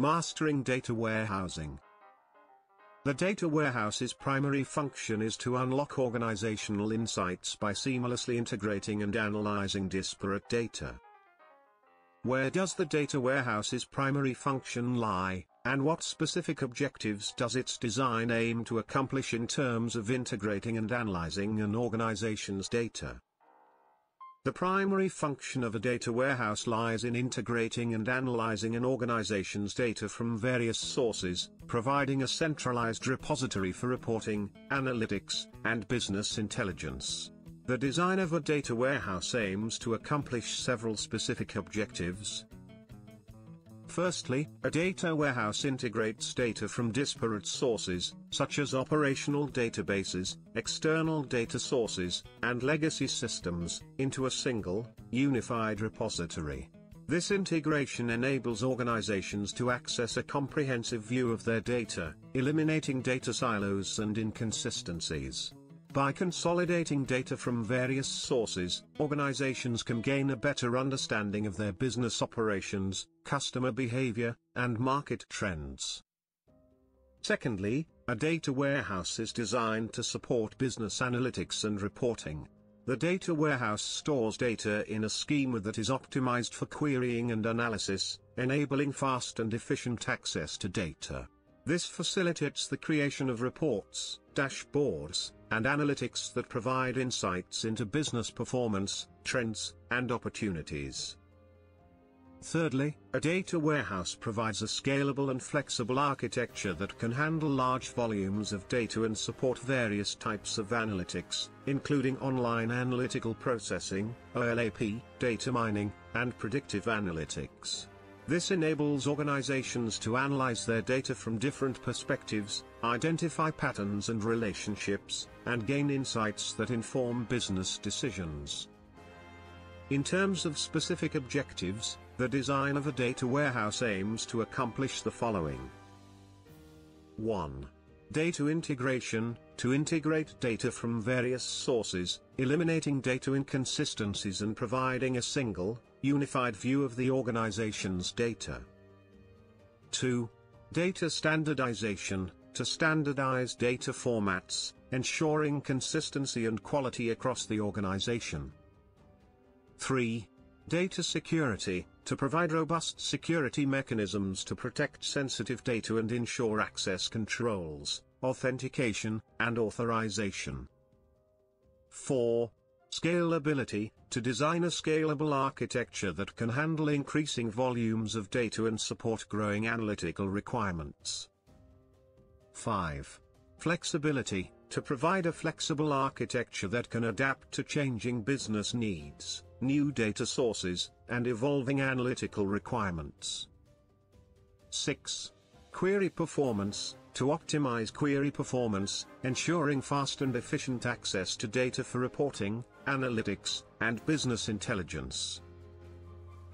Mastering Data Warehousing The data warehouse's primary function is to unlock organizational insights by seamlessly integrating and analyzing disparate data. Where does the data warehouse's primary function lie, and what specific objectives does its design aim to accomplish in terms of integrating and analyzing an organization's data? The primary function of a data warehouse lies in integrating and analyzing an organization's data from various sources, providing a centralized repository for reporting, analytics, and business intelligence. The design of a data warehouse aims to accomplish several specific objectives. Firstly, a data warehouse integrates data from disparate sources, such as operational databases, external data sources, and legacy systems, into a single, unified repository. This integration enables organizations to access a comprehensive view of their data, eliminating data silos and inconsistencies. By consolidating data from various sources, organizations can gain a better understanding of their business operations, customer behavior, and market trends. Secondly, a data warehouse is designed to support business analytics and reporting. The data warehouse stores data in a schema that is optimized for querying and analysis, enabling fast and efficient access to data. This facilitates the creation of reports, dashboards, and analytics that provide insights into business performance, trends, and opportunities. Thirdly, a data warehouse provides a scalable and flexible architecture that can handle large volumes of data and support various types of analytics, including online analytical processing, OLAP, data mining, and predictive analytics. This enables organizations to analyze their data from different perspectives, identify patterns and relationships, and gain insights that inform business decisions. In terms of specific objectives, the design of a data warehouse aims to accomplish the following. 1. Data integration, to integrate data from various sources, eliminating data inconsistencies and providing a single, unified view of the organization's data. 2. Data standardization, to standardize data formats, ensuring consistency and quality across the organization. 3. Data security, to provide robust security mechanisms to protect sensitive data and ensure access controls, authentication, and authorization. 4. Scalability, to design a scalable architecture that can handle increasing volumes of data and support growing analytical requirements. 5. Flexibility, to provide a flexible architecture that can adapt to changing business needs, new data sources, and evolving analytical requirements. 6. Query performance, to optimize query performance, ensuring fast and efficient access to data for reporting, analytics, and business intelligence.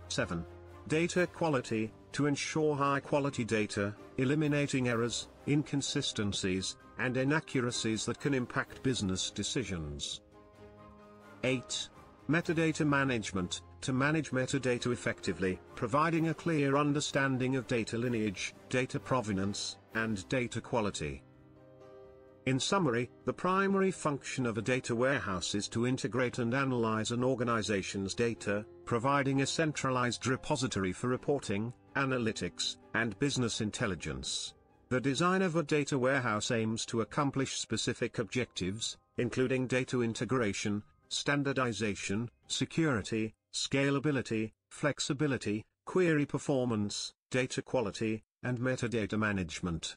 7. Data quality, to ensure high-quality data, eliminating errors, inconsistencies, and inaccuracies that can impact business decisions. 8. Metadata management, to manage metadata effectively, providing a clear understanding of data lineage, data provenance, and data quality. In summary, the primary function of a data warehouse is to integrate and analyze an organization's data, providing a centralized repository for reporting, analytics, and business intelligence. The design of a data warehouse aims to accomplish specific objectives, including data integration, standardization, security, scalability, flexibility, query performance, data quality, and metadata management.